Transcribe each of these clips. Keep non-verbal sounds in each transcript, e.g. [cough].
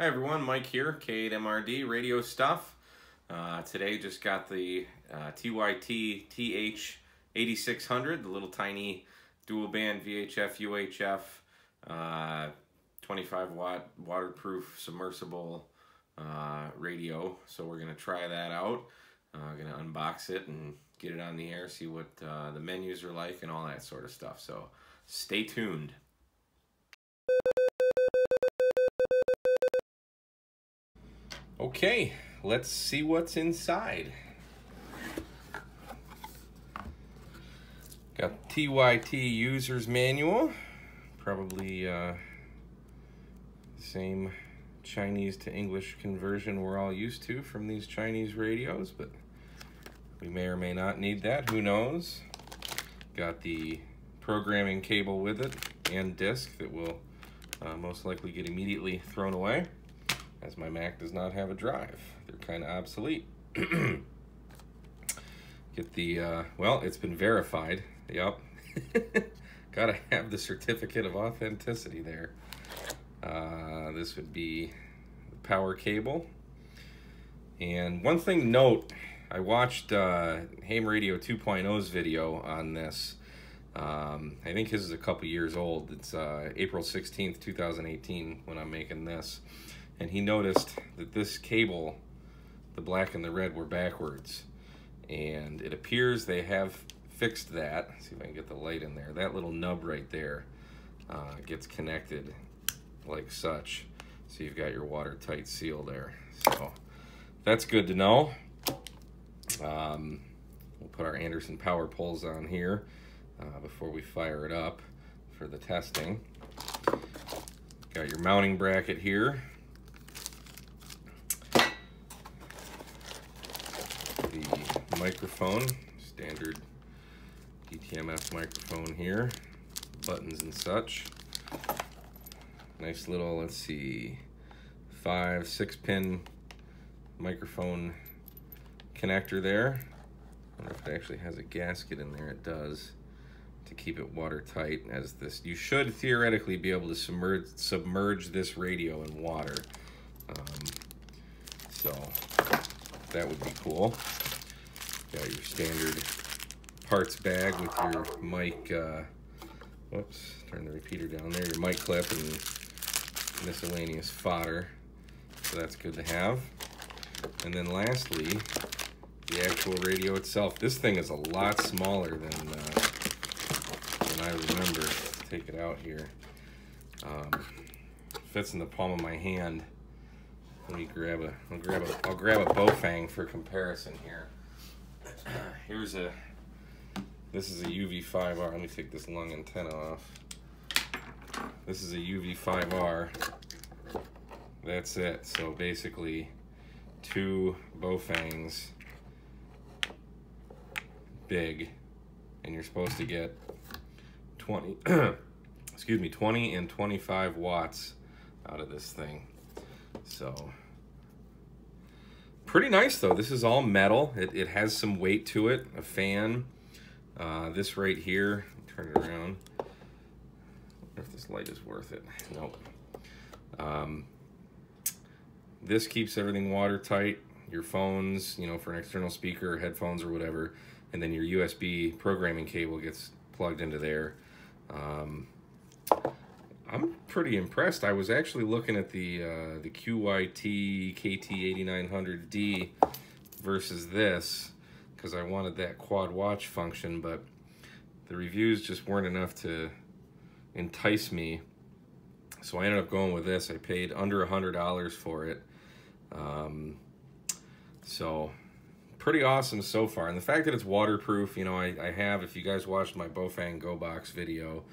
Hi everyone, Mike here, K8MRD Radio Stuff. Uh, today just got the uh, TYT TH8600, the little tiny dual band VHF UHF uh, 25 watt waterproof submersible uh, radio. So we're going to try that out. Uh, going to unbox it and get it on the air, see what uh, the menus are like and all that sort of stuff. So stay tuned. Okay, let's see what's inside. Got TYT user's manual, probably uh, same Chinese to English conversion we're all used to from these Chinese radios, but we may or may not need that, who knows. Got the programming cable with it and disk that will uh, most likely get immediately thrown away as my Mac does not have a drive. They're kind of obsolete. [clears throat] Get the, uh, well, it's been verified. Yep. [laughs] Gotta have the certificate of authenticity there. Uh, this would be the power cable. And one thing to note, I watched uh, Ham Radio 2.0's video on this. Um, I think his is a couple years old. It's uh, April 16th, 2018 when I'm making this and he noticed that this cable, the black and the red, were backwards. And it appears they have fixed that. Let's see if I can get the light in there. That little nub right there uh, gets connected like such. So you've got your watertight seal there. So that's good to know. Um, we'll put our Anderson power poles on here uh, before we fire it up for the testing. Got your mounting bracket here microphone, standard DTMF microphone here, buttons and such. Nice little, let's see, five, six pin microphone connector there. I wonder if it actually has a gasket in there. It does to keep it watertight as this. You should theoretically be able to submerge, submerge this radio in water. Um, so that would be cool. Got your standard parts bag with your mic, uh, whoops, turn the repeater down there, your mic clip and miscellaneous fodder. So that's good to have. And then lastly, the actual radio itself. This thing is a lot smaller than, uh, than I remember. Take it out here. Um, fits in the palm of my hand. Let me grab a, I'll grab a, I'll grab a Baofeng for comparison here. [clears throat] Here's a, this is a UV5R. Let me take this lung antenna off. This is a UV5R. That's it. So basically, two Baofengs big, and you're supposed to get 20, [clears throat] excuse me, 20 and 25 watts out of this thing. So Pretty nice though. This is all metal. It, it has some weight to it. A fan. Uh, this right here. Turn it around. if this light is worth it. Nope. Um, this keeps everything watertight. Your phones, you know, for an external speaker, headphones, or whatever, and then your USB programming cable gets plugged into there. Um, I'm pretty impressed. I was actually looking at the uh, the QYT KT8900D versus this because I wanted that quad watch function, but the reviews just weren't enough to entice me. So I ended up going with this. I paid under a hundred dollars for it. Um, so pretty awesome so far. And the fact that it's waterproof, you know, I, I have, if you guys watched my Baofeng Go Box video,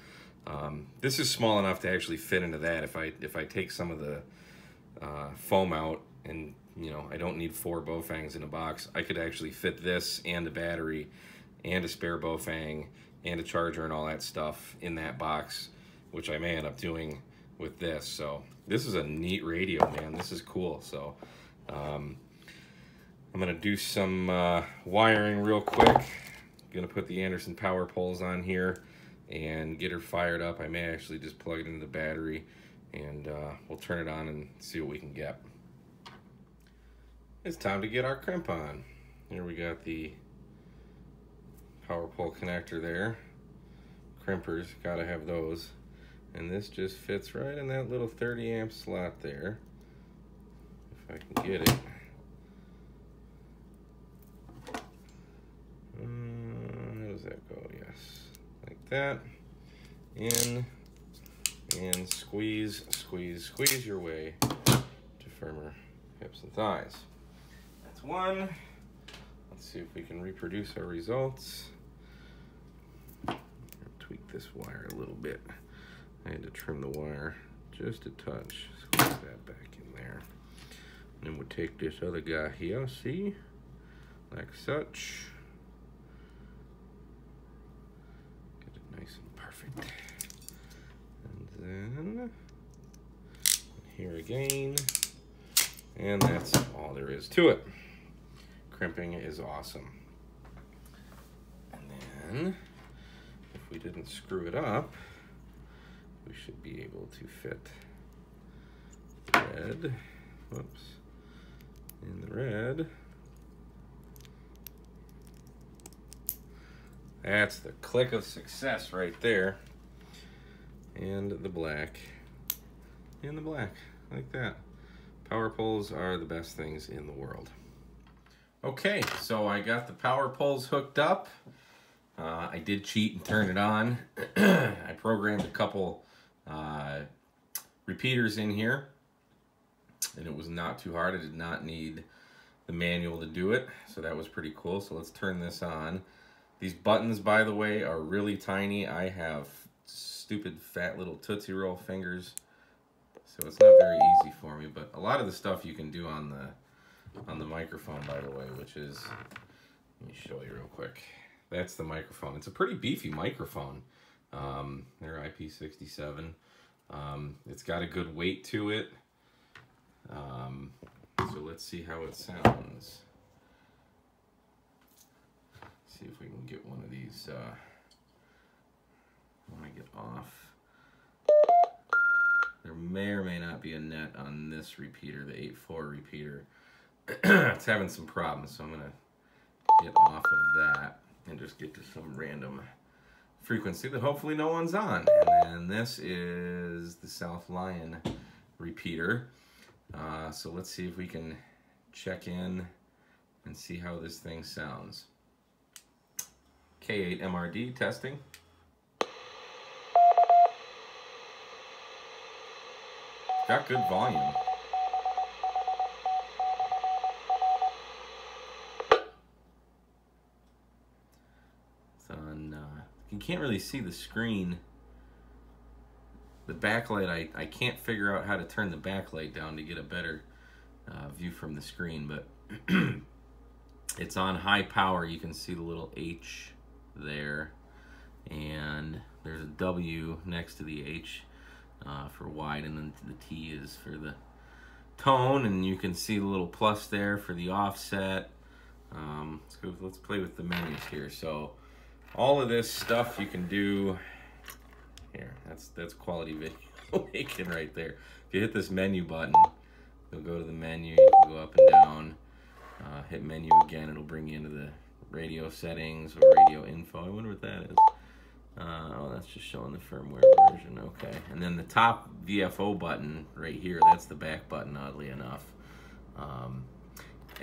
um, this is small enough to actually fit into that. If I if I take some of the uh, foam out and you know I don't need four Baofengs in a box, I could actually fit this and a battery and a spare Baofeng and a charger and all that stuff in that box, which I may end up doing with this. So this is a neat radio, man. This is cool. So um, I'm gonna do some uh, wiring real quick. Gonna put the Anderson power poles on here and get her fired up. I may actually just plug it into the battery and uh, we'll turn it on and see what we can get. It's time to get our crimp on. Here we got the power pole connector there. Crimpers, gotta have those. And this just fits right in that little 30 amp slot there. If I can get it. Uh, how does that go? Yes, that. In, and squeeze, squeeze, squeeze your way to firmer hips and thighs. That's one. Let's see if we can reproduce our results. Tweak this wire a little bit. I had to trim the wire just a touch. Squeeze that back in there. And then we'll take this other guy here, see? Like such. Get it nice and perfect. And then here again. And that's all there is to it. Crimping is awesome. And then, if we didn't screw it up, we should be able to fit red, whoops, in the red. That's the click of success right there. And the black, and the black, like that. Power poles are the best things in the world. Okay, so I got the power poles hooked up. Uh, I did cheat and turn it on. [clears throat] I programmed a couple uh, repeaters in here, and it was not too hard. I did not need the manual to do it, so that was pretty cool. So let's turn this on. These buttons, by the way, are really tiny. I have stupid fat little Tootsie Roll fingers, so it's not very easy for me, but a lot of the stuff you can do on the on the microphone, by the way, which is, let me show you real quick. That's the microphone. It's a pretty beefy microphone. Um, they're IP67. Um, it's got a good weight to it. Um, so let's see how it sounds. See if we can get one of these uh, I get off. There may or may not be a net on this repeater, the 8.4 repeater. [clears throat] it's having some problems, so I'm gonna get off of that and just get to some random frequency that hopefully no one's on. And then this is the South Lyon repeater. Uh, so let's see if we can check in and see how this thing sounds. K8 MRD testing. Got good volume. you can't really see the screen. The backlight, I, I can't figure out how to turn the backlight down to get a better uh, view from the screen, but [clears throat] it's on high power. You can see the little H there, and there's a W next to the H uh, for wide, and then the T is for the tone, and you can see the little plus there for the offset. Um, let's go. Let's play with the menus here. So all of this stuff you can do here. That's that's quality video [laughs] making right there. If you hit this menu button, you'll go to the menu. You can go up and down. Uh, hit menu again. It'll bring you into the radio settings or radio info. I wonder what that is. Uh, oh, that's just showing the firmware version. Okay. And then the top VFO button right here, that's the back button, oddly enough. Um,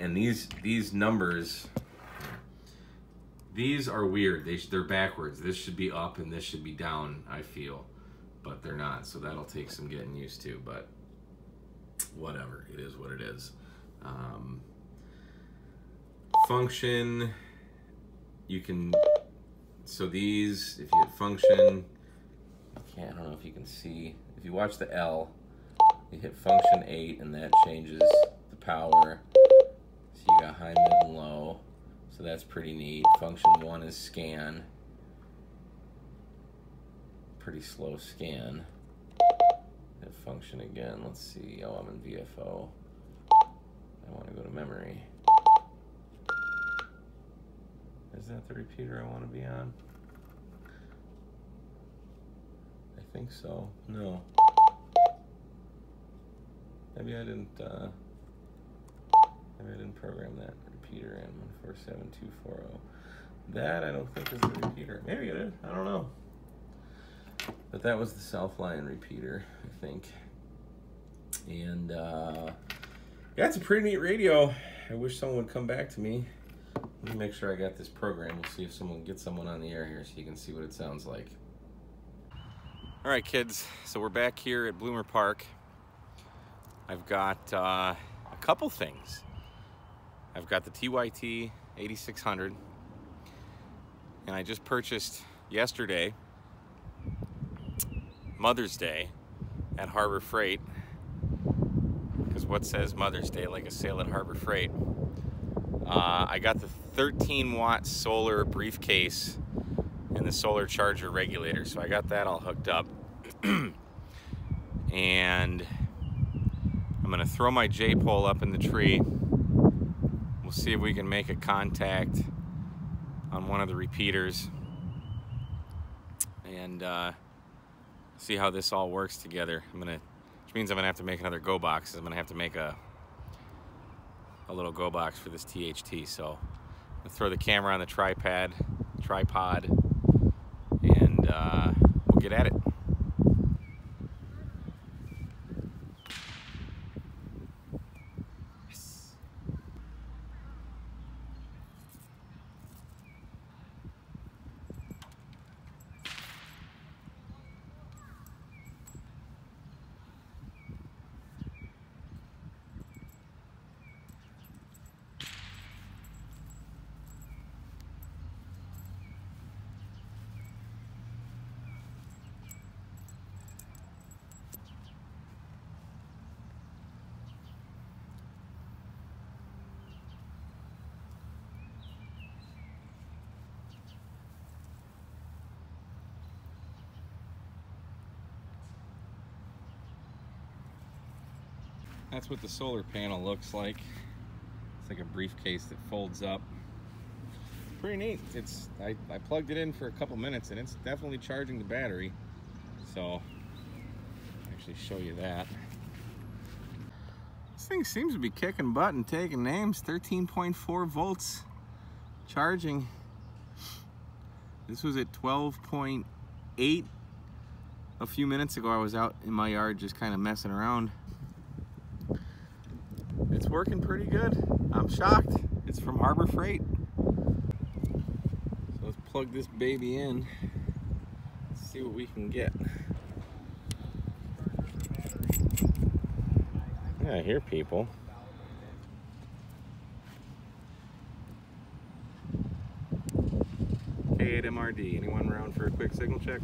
and these these numbers these are weird. They they're backwards. This should be up and this should be down, I feel. But they're not, so that'll take some getting used to, but whatever. It is what it is. Um, function, you can, so these, if you hit function, I can't, I don't know if you can see, if you watch the L, you hit function 8 and that changes the power. So you got high, mid, and low. So that's pretty neat. Function one is scan. Pretty slow scan. Hit function again. Let's see. Oh, I'm in VFO. I want to go to memory. Is that the repeater I want to be on? I think so. No. Maybe I didn't, uh, maybe I didn't program that repeater in 147240. That I don't think is the repeater. Maybe it is. I don't know. But that was the South Lyon repeater, I think. And uh, yeah, it's a pretty neat radio. I wish someone would come back to me. Let me make sure I got this program. We'll see if someone gets someone on the air here so you can see what it sounds like. All right, kids. So we're back here at Bloomer Park. I've got uh, a couple things. I've got the TYT 8600 and I just purchased yesterday, Mother's Day, at Harbor Freight. Because what says Mother's Day like a sale at Harbor Freight? Uh, I got the 13 watt solar briefcase and the solar charger regulator. So I got that all hooked up. [clears throat] and I'm gonna throw my J-pole up in the tree. We'll see if we can make a contact on one of the repeaters and uh, see how this all works together. I'm gonna, which means I'm gonna have to make another go box. I'm gonna have to make a a little go box for this THT. So throw the camera on the tripod, tripod, and uh, we'll get at it. That's what the solar panel looks like. It's like a briefcase that folds up. Pretty neat. It's I, I plugged it in for a couple minutes and it's definitely charging the battery. So actually show you that. This thing seems to be kicking butt and taking names. 13.4 volts charging. This was at 12.8 a few minutes ago. I was out in my yard just kind of messing around working pretty good. I'm shocked. It's from Harbor Freight. So let's plug this baby in. see what we can get. Yeah, I hear people. K8MRD. Anyone around for a quick signal check?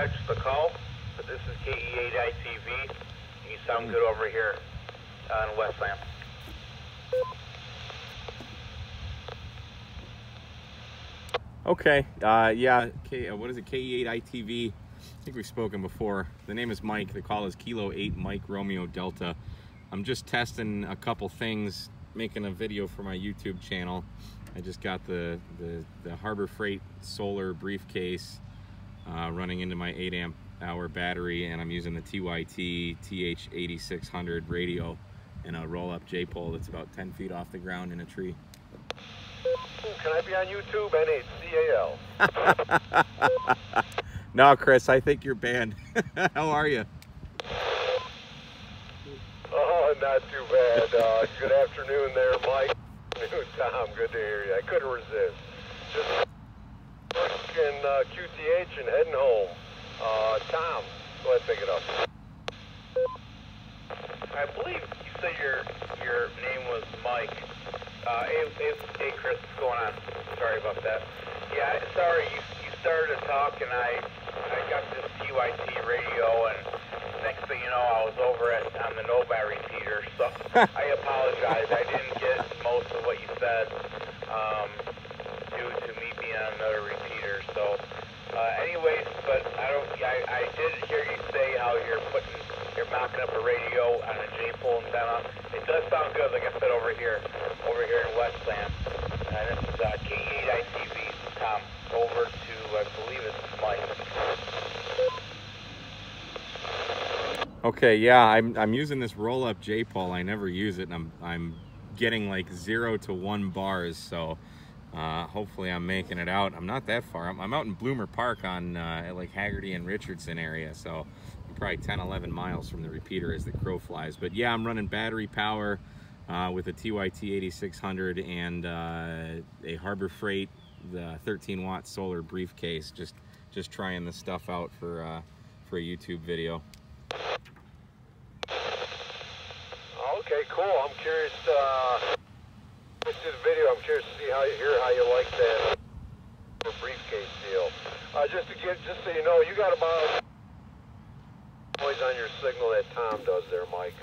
Catch the call, but this is KE8ITV. You sound good over here on Westland. Okay, uh, yeah, K, uh, what is it, KE8ITV? I think we've spoken before. The name is Mike. The call is Kilo 8 Mike Romeo Delta. I'm just testing a couple things, making a video for my YouTube channel. I just got the, the, the Harbor Freight solar briefcase uh, running into my 8 amp hour battery and I'm using the TYT TH8600 radio and a roll up J-pole that's about 10 feet off the ground in a tree. Can I be on YouTube? N8CAL. [laughs] no, Chris, I think you're banned. [laughs] How are you? Oh, not too bad. Uh, good afternoon there, Mike. Tom, good to hear you. I couldn't resist. Just in uh, QTH and heading home. Uh, Tom, go ahead and pick it up. I believe you said your your name was Mike. Uh, hey, hey, hey, Chris, what's going on? Sorry about that. Yeah, sorry, you you started to talk and I I got this TYT radio and next thing you know I was over at on the Nova repeater. So [laughs] I apologize. I didn't get most of what you said um, due to me being on another repeater. So uh, anyways, but I don't. I, I did hear you say how you're putting, you're mounting up a radio on a J-pole antenna. It does sound good, like I said over here, over here in Westland. And this is uh, K8ITV. Tom, over to Okay, yeah, I'm I'm using this roll up J pole. I never use it, and I'm I'm getting like zero to one bars. So uh, hopefully I'm making it out. I'm not that far. I'm, I'm out in Bloomer Park on uh, like Haggerty and Richardson area. So I'm probably 10, 11 miles from the repeater as the crow flies. But yeah, I'm running battery power uh, with a TYT 8600 and uh, a Harbor Freight the 13 watt solar briefcase. Just just trying this stuff out for uh, for a YouTube video. Okay, cool. I'm curious. Uh, the video. I'm curious to see how you hear how you like that briefcase deal. Uh, just to get, just so you know, you got about noise on your signal that Tom does there, Mike.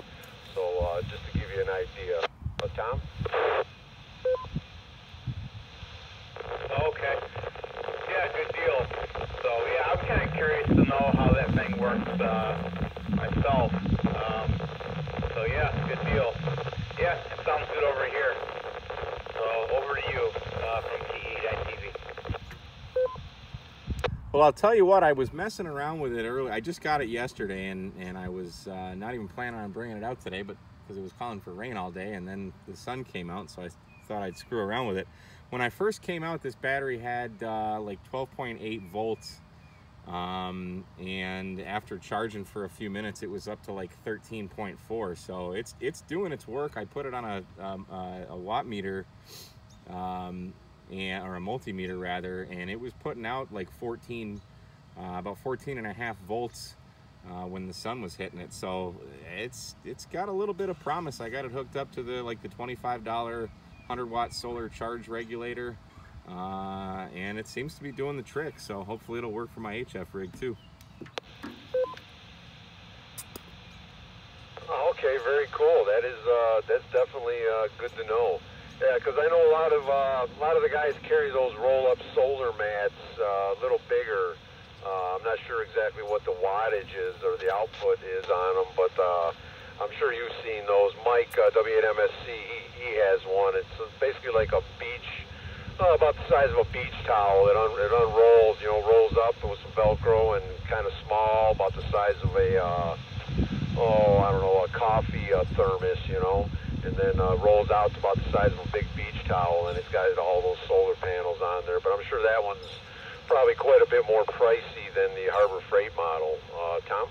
So uh, just to give you an idea, uh, Tom. Okay. Yeah, good deal. So yeah, I'm kind of curious to know how that thing works uh, myself. Um, so yeah, good deal. Yeah, it sounds good over here. So over to you uh, from TE.TV. Well, I'll tell you what, I was messing around with it earlier. I just got it yesterday, and, and I was uh, not even planning on bringing it out today, but because it was calling for rain all day, and then the sun came out, so I thought I'd screw around with it. When I first came out, this battery had uh, like 12.8 volts, um, and after charging for a few minutes, it was up to like 13.4. So it's it's doing its work. I put it on a um, a, a watt meter, um, and or a multimeter rather, and it was putting out like 14, uh, about 14 and a half volts uh, when the sun was hitting it. So it's it's got a little bit of promise. I got it hooked up to the like the 25 dollar 100 watt solar charge regulator. Uh, and it seems to be doing the trick. So hopefully it'll work for my HF rig too. Oh, okay, very cool. That is uh, that's definitely uh, good to know. Yeah, because I know a lot of uh, a lot of the guys carry those roll-up solar mats, uh, a little bigger. Uh, I'm not sure exactly what the wattage is or the output is on them, but uh, I'm sure you've seen those. Mike uh, W8MSC, he, he has one. It's basically like a beach, uh, about the size of a beach towel. It, un- it unrolls, you know, rolls up with some Velcro and kind of small, about the size of a, uh, oh, I don't know, a coffee uh, thermos, you know, and then uh, rolls out to about the size of a big beach towel, and it's got all those solar panels on there. But I'm sure that one's probably quite a bit more pricey than the Harbor Freight model. Uh, Tom?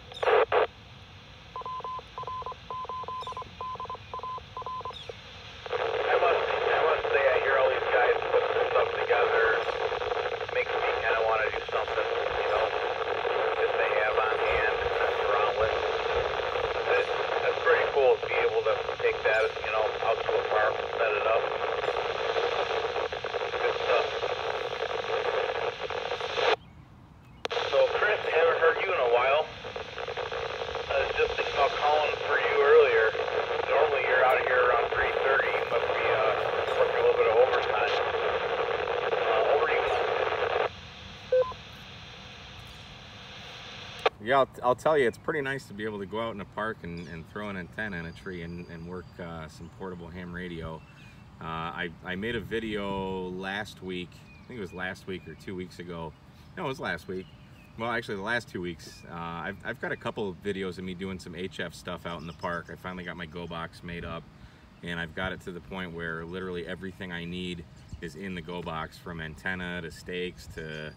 I must, I must say, I hear all these guys put this stuff together. Makes me kind of want to do something, you know, that they have on hand and mess around with. That, that's pretty cool to be able to take that, you know, out to a park and set it up. Good stuff. So, Chris, haven't heard you in a while. I was just thinking about calling for you earlier. Normally you're out of here around 3.30. You must be uh, working a little bit of overtime. Uh, over to you. Yeah, I'll, I'll tell you, it's pretty nice to be able to go out in a park and, and throw an antenna in a tree and, and work uh, some portable ham radio. Uh, I, I made a video last week, I think it was last week or two weeks ago. No, it was last week. Well, actually, the last two weeks. Uh, I've, I've got a couple of videos of me doing some HF stuff out in the park. I finally got my Go box made up, and I've got it to the point where literally everything I need is in the Go box from antenna to stakes to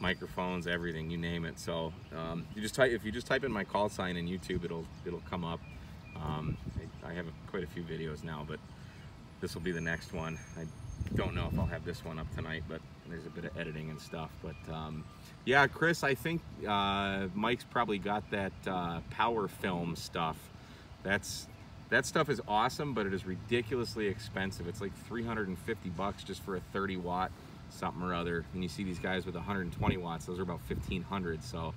microphones, everything, you name it. So um, you just type if you just type in my call sign in YouTube, it'll it'll come up. Um, I, have quite a few videos now, but this will be the next one. I don't know if I'll have this one up tonight, but there's a bit of editing and stuff. But um, yeah, Chris, I think uh, Mike's probably got that uh, power film stuff. That's that stuff is awesome, but it is ridiculously expensive. It's like 350 bucks just for a 30 watt something or other. And you see these guys with 120 watts; those are about 1500. So,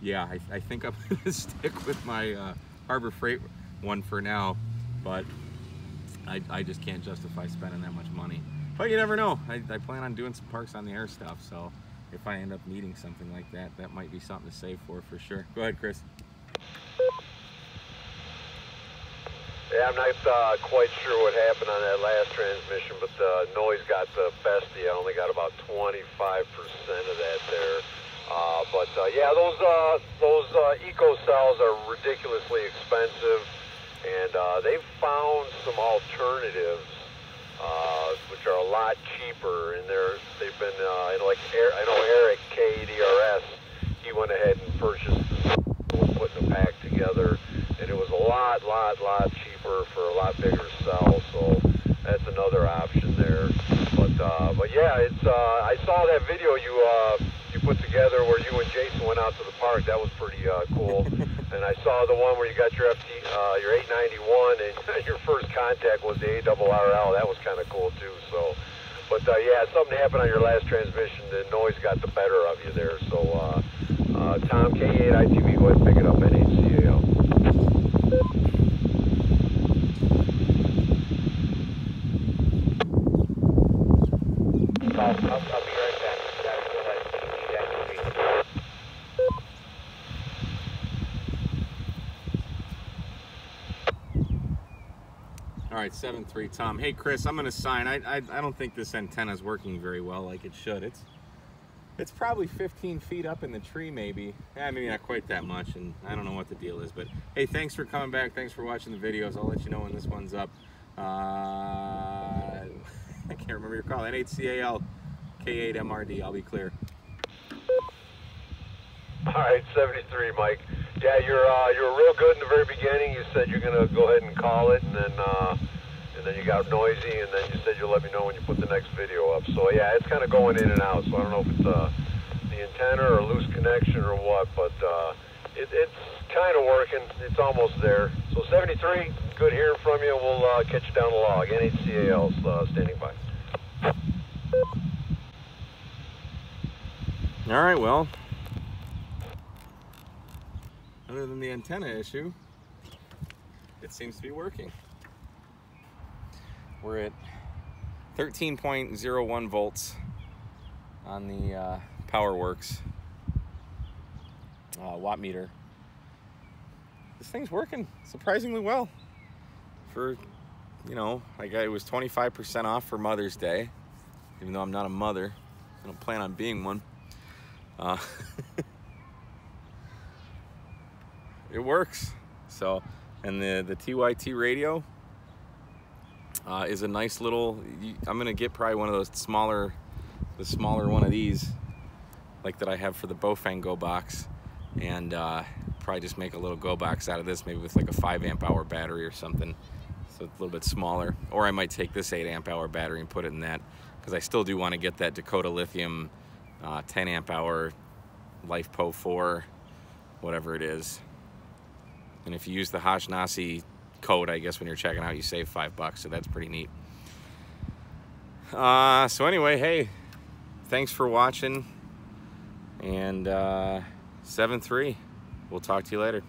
yeah, I, I think I'm [laughs] gonna stick with my uh, Harbor Freight one for now. But I, I just can't justify spending that much money. But you never know. I, I plan on doing some parks on the air stuff, so if I end up needing something like that, that might be something to save for for sure. Go ahead, Chris. Yeah, I'm not uh, quite sure what happened on that last transmission, but the noise got the best. I only got about 25% of that there. Uh, but uh, yeah, those uh, those uh, eco cells are ridiculously expensive, and uh, they've found some alternatives uh, which are a lot cheaper. And they're they've been uh, like Eric, I know Eric KDRS, he went ahead and purchased putting a pack together, and it was a lot, lot, lot cheaper for a lot bigger cell. So that's another option there. But uh, but yeah, it's uh, I saw that video you uh, you put together where you and Jason went out to the park. That was pretty uh, cool. [laughs] and I saw the one where you got your FT uh, your 891 and [laughs] your first contact was the ARRL. That was kind of cool too. So. But uh, yeah, something happened on your last transmission. The noise got the better of you there. So uh, uh, Tom K8 ITV, go ahead and pick it up N8CAL. I'll, I'll, I'll be right back. Guys, go ahead. Need that to be- All right, seven three, Tom. Hey, Chris, I'm gonna sign. I, I I don't think this antenna is working very well, like it should. It's it's probably 15 feet up in the tree, maybe. Yeah, maybe not quite that much, and I don't know what the deal is. But hey, thanks for coming back. Thanks for watching the videos. I'll let you know when this one's up. Uh, [laughs] I can't remember your call. N8CAL K8MRD. I'll be clear. All right, 73, Mike. Yeah, you're uh, you were real good in the very beginning. You said you're gonna go ahead and call it, and then uh, and then you got noisy, and then you said you'll let me know when you put the next video up. So yeah, it's kind of going in and out. So I don't know if it's uh, the antenna or loose connection or what, but uh, it, it's kind of working. It's almost there. So 73, good hearing from you. We'll uh, catch you down the log. N8CAL's uh, standing by. All right, well, other than the antenna issue, it seems to be working. We're at 13.01 volts on the uh, Powerwerx uh, watt meter. This thing's working surprisingly well for, you know, like it was 25% off for Mother's Day, even though I'm not a mother. I don't plan on being one. Uh, [laughs] it works. So, and the the TYT radio uh, is a nice little. I'm gonna get probably one of those smaller, the smaller one of these, like that I have for the Baofeng Go box, and uh, probably just make a little Go box out of this, maybe with like a five amp hour battery or something, so it's a little bit smaller. Or I might take this eight amp hour battery and put it in that, because I still do want to get that Dakota Lithium uh, 10 amp hour LiFePO 4, whatever it is. And if you use the Hashnasi code, I guess when you're checking out, you save five bucks, so that's pretty neat. Uh, so anyway, hey, thanks for watching, and uh, 7-3. We'll talk to you later.